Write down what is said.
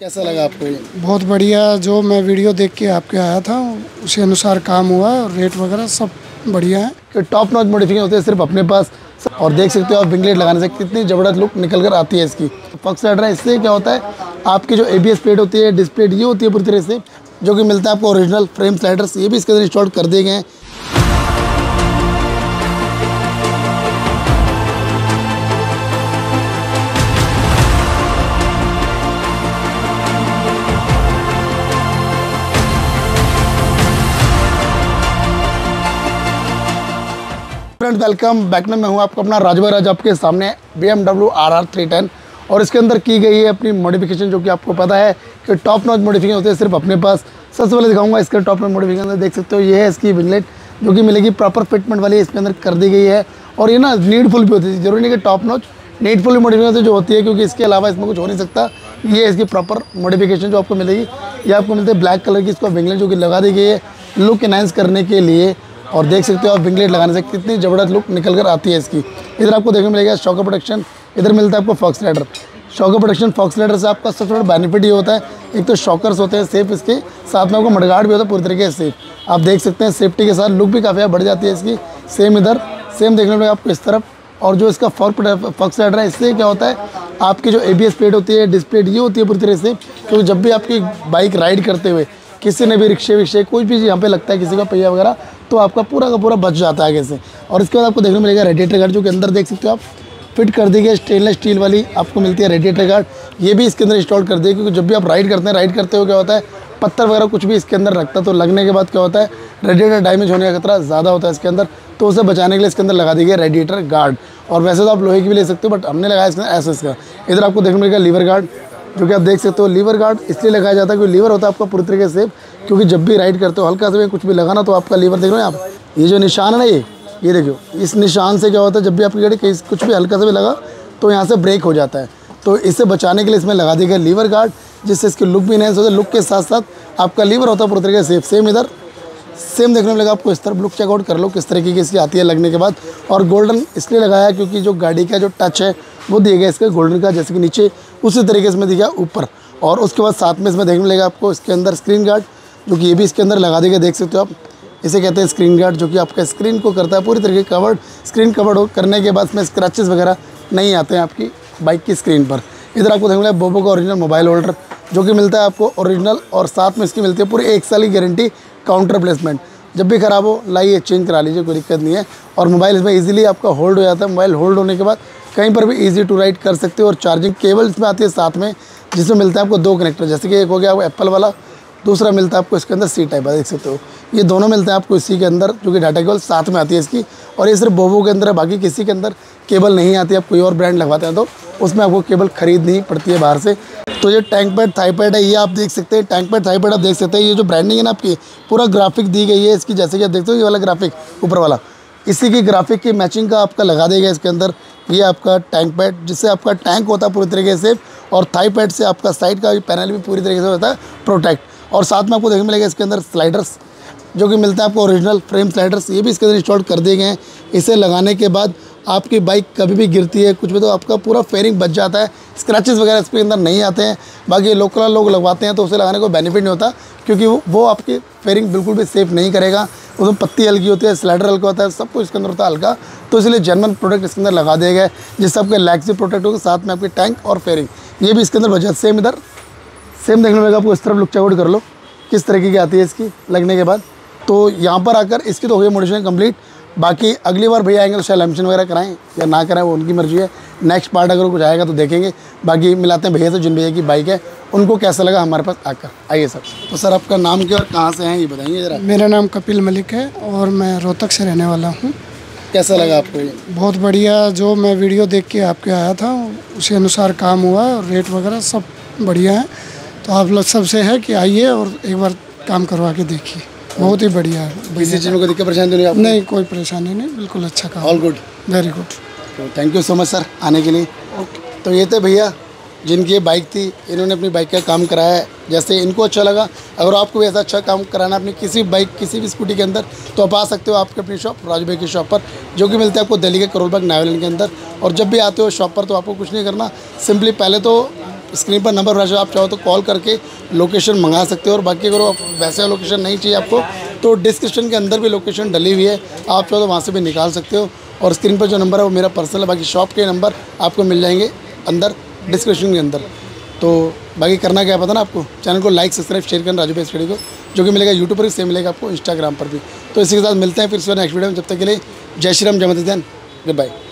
कैसा लगा आपको ये? बहुत बढ़िया। जो मैं वीडियो देख के आपके आया था उसी अनुसार काम हुआ और रेट वगैरह सब बढ़िया है। कि टॉप नॉच मॉडिफिकेशन होते हैं सिर्फ़ अपने पास। और देख सकते हो आप विंगलेट लगाने से कितनी ज़बरदस्त लुक निकल कर आती है इसकी। फक्स राइडर है इससे क्या होता है आपकी जो एबीएस प्लेट होती है डिस्प्ले ये होती है पूरी तरह से जो कि मिलता है आपको ओरिजिनल फ्रेम स्लाइडर्स ये भी इसके अंदर इंस्टॉल कर दिए गए हैं। Friends welcome. बैक में मैं हूँ आपको अपना राजभाई राज आपके सामने B M W R R three ten और इसके अंदर की गई है अपनी मॉडिफिकेशन जो कि आपको पता है कि टॉप नॉच मॉडिफिकेशन होते हैं सिर्फ़ अपने पास। सबसे पहले दिखाऊँगा इसके टॉप नॉच मॉडिफिकेशन देख सकते हो, ये है इसकी विंगलेट जो कि मिलेगी प्रॉपर फिटमेंट वाली। इसके अंदर कर दी गई है। और ये ना नीडफुल भी होती है। ज़रूरी नहीं कि टॉप नॉच नीडफुल मॉडिफिकेशन जो होती है, क्योंकि इसके अलावा इसमें कुछ हो नहीं सकता। ये इसकी प्रॉपर मॉडिफिकेशन जो आपको मिलेगी। ये आपको मिलती है ब्लैक कलर की। इसको विंगलेट जो कि लगा दी गई है। लुक इनहेंस करने के लिए। और देख सकते हो आप विंगलेट लगाने से कितनी ज़बरदस्त लुक निकल कर आती है इसकी। इधर आपको देखने मिलेगा शॉकर प्रोटेक्शन इधर मिलता है आपको Fox rider shocker protection Fox rider से आपका सबसे बड़ा बेनिफिट ये होता है, एक तो शॉकर्स होते हैं सेफ़ इसके, साथ में आपको मडगार्ड भी होता है पूरी तरीके से सेफ़ आप देख सकते हैं सेफ्टी के साथ लुक भी काफ़ी बढ़ जाती है इसकी। सेम इधर सेम देखने मिलेगा आपको इस तरफ़। और जो इसका फॉक फॉक्स राइडर है, इससे क्या होता है, आपकी जो एबीएस प्लेट होती है डिस्प्ले ये होती है पूरी तरह से, क्योंकि जब भी आपकी बाइक राइड करते हुए, किसी ने भी रिक्शे विक्शे, कोई भी यहाँ पे लगता है, किसी का पहिया वगैरह तो आपका पूरा का पूरा बच जाता है आगे से। और इसके बाद आपको देखने मिलेगा रेडिएटर गार्ड जो कि अंदर देख सकते हो आप। फिट कर दी गई स्टेनलेस स्टील वाली आपको मिलती है रेडिएटर गार्ड ये भी इसके अंदर इंस्टॉल कर दिए क्योंकि जब भी आप राइड करते हैं राइड करते हो क्या होता है, पत्थर वगैरह कुछ भी इसके अंदर रखता है तो लगने के बाद क्या होता है रेडिएटर डैमेज होने का खतरा ज़्यादा होता है इसके अंदर। तो उसे बचाने के लिए इसके अंदर लगा दी गई रेडिएटर गार्ड और वैसे तो आप लोहे की भी ले सकते हो बट हमने लगाया इसके अंदर एस का। इधर आपको देखने मिलेगा लीवर गार्ड जो कि आप देख सकते हो लीवर गार्ड इसलिए लगाया जाता है क्योंकि लीवर होता है आपका पूरी तरीके से क्योंकि जब भी राइड करते हो, हल्का से कुछ भी लगाना तो आपका लीवर देख रहे हो आप? ये जो निशान है ना ये ये देखो इस निशान से क्या होता है, जब भी आपकी गाड़ी कहीं कुछ भी हल्का से भी लगा तो यहाँ से ब्रेक हो जाता है। तो इसे बचाने के लिए इसमें लगा दिया गया लीवर गार्ड जिससे इसकी लुक भी नहीं होता लुक के साथ साथ आपका लीवर होता है पूरी तरीके से सेम इधर सेम देखने में लगा आपको इस तरफ़ लुक चेकआउट कर लो किस तरीके की इसकी आती है लगने के बाद। और गोल्डन इसलिए लगाया क्योंकि जो गाड़ी का जो टच है, वो दिया गया इसका गोल्डन का, जैसे कि नीचे, उसी तरीके से दिया ऊपर। और उसके बाद साथ में इसमें देखने मिलेगा आपको इसके अंदर स्क्रीन गार्ड जो कि ये भी इसके अंदर लगा देगा, देख सकते हो आप। इसे कहते हैं स्क्रीन गार्ड जो कि आपका स्क्रीन को करता है, पूरी तरीके कवर्ड स्क्रीन कवर्ड हो, करने के बाद इसमें स्क्रैचेस वगैरह नहीं आते हैं आपकी बाइक की स्क्रीन पर। इधर आपको देखने मिलेगा बोबो का ओरिजिनल मोबाइल होल्डर जो कि मिलता है आपको ओरिजिनल और साथ में इसकी मिलती है पूरी एक साल की गारंटी काउंटर प्लेसमेंट जब भी ख़राब हो, लाइए चेंज करा लीजिए, कोई दिक्कत नहीं है। और मोबाइल इसमें इजीली आपका होल्ड हो जाता है। मोबाइल होल्ड होने के बाद कहीं पर भी इजी टू राइड कर सकते हो और चार्जिंग केबल इसमें आती है साथ में, जिसमें मिलता है आपको दो कनेक्टर जैसे कि एक हो गया आपको एप्पल वाला दूसरा मिलता है आपको इसके अंदर सी टाइप देख सकते हो। ये दोनों मिलते हैं आपको इसी के अंदर, जो कि डाटा केबल साथ में आती है इसकी। और ये सिर्फ़ बोबो के अंदर है, बाकी किसी के अंदर केबल नहीं आती। आप कोई और ब्रांड लगवाते हैं तो उसमें आपको केबल खरीदनी पड़ती है बाहर से। तो ये टैंक पैड थाई पैड है, ये आप देख सकते हैं। टैंक पैड थाई पैड आप देख सकते हैं, ये जो ब्रांडिंग है ना आपकी, पूरा ग्राफिक दी गई है इसकी, जैसे कि आप देखते हो, ये वाला ग्राफिक ऊपर वाला। इसी की ग्राफिक की मैचिंग का आपका लगा देगा इसके अंदर। ये आपका टैंक पैड जिससे आपका टैंक होता है पूरी तरीके से, और थाई पैड से आपका साइड का पैनल भी पूरी तरीके से होता है प्रोटेक्ट और साथ में आपको देखने मिलेगा इसके अंदर स्लाइडर्स जो कि मिलता है आपको ओरिजिनल फ्रेम स्लाइडर्स ये भी इसके अंदर इंस्टॉल कर दिए गए हैं। इसे लगाने के बाद आपकी बाइक कभी भी गिरती है, कुछ भी तो आपका पूरा फेयरिंग बच जाता है। स्क्रैचेस वगैरह इसके अंदर नहीं आते हैं। बाकी लोकल लोग लगवाते हैं तो उसे लगाने को बेनिफिट नहीं होता, क्योंकि वो आपकी फेयरिंग बिल्कुल भी सेफ़ नहीं करेगा। उसमें पत्ती हल्की होती है स्लाइडर हल्का होता है, सब कुछ इसके अंदर होता है हल्का। तो इसलिए जर्मन प्रोडक्ट इसके अंदर लगा दिए गए जिससे आपके लैग से प्रोटेक्ट होगा, साथ में आपके टैंक और फेयरिंग ये भी इसके अंदर बचा सेम इधर सेम देखने में आपको इस तरफ़ लुक चेकआउट कर लो किस तरीके की आती है इसकी लगने के बाद। तो यहाँ पर आकर इसकी तो हो गई मोडिशन कंप्लीट बाकी अगली बार भैया आएँगे तो शायद लैमिशन वगैरह कराएँ या ना कराएँ वो उनकी मर्ज़ी है। नेक्स्ट पार्ट अगर कुछ आएगा तो देखेंगे। बाकी मिलाते हैं भैया से जिन भैया की बाइक है उनको कैसा लगा हमारे पास आकर। आइए सर तो सर आपका नाम क्या और कहाँ से हैं ये बताएँगे ज़रा। मेरा नाम कपिल मलिक है और मैं रोहतक से रहने वाला हूँ। कैसा लगा आपको ये? बहुत बढ़िया। जो मैं वीडियो देख के आपके आया था उसी अनुसार काम हुआ और रेट वगैरह सब बढ़िया है। तो आप लोग सबसे है कि आइए और एक बार काम करवा के देखिए। बहुत ही बढ़िया है। किसी चीज़ में कोई दिक्कत परेशानी तो नहीं आपको? नहीं कोई परेशानी नहीं बिल्कुल अच्छा काम ऑल गुड वेरी गुड तो thank you so much sir आने के लिए। ओके तो ये थे भैया जिनकी ये बाइक थी इन्होंने अपनी बाइक का काम कराया है। जैसे इनको अच्छा लगा अगर आपको भी ऐसा अच्छा काम कराना है अपनी किसी बाइक किसी भी स्कूटी के अंदर तो आप आ सकते हो आपके अपनी शॉप राजू भाई की शॉप पर जो कि मिलता है आपको दिल्ली के करोल बाग नावलन के अंदर। और जब भी आते हो शॉप पर तो आपको कुछ नहीं करना। सिंपली पहले तो स्क्रीन पर नंबर वैसे आप चाहो तो कॉल करके लोकेशन मंगा सकते हो और बाकी अगर वैसे लोकेशन नहीं चाहिए आपको तो डिस्क्रिप्शन के अंदर भी लोकेशन डली हुई है, आप चाहो तो वहाँ से भी निकाल सकते हो। और स्क्रीन पर जो नंबर है, वो मेरा पर्सनल है, बाकी शॉप के नंबर आपको मिल जाएँगे अंदर, डिस्क्रिप्शन के अंदर। तो बाकी करना क्या पता ना आपको? चैनल को लाइक सब्सक्राइब शेयर करना राजू भाई स्टडी को, जो कि मिलेगा यूट्यूब पर भी सेम मिलेगा आपको इंस्टाग्राम पर भी। तो इसी के साथ मिलते हैं फिर से नेक्स्ट वीडियो में, जब तक के लिए जय श्री राम, जय मत गुड बाय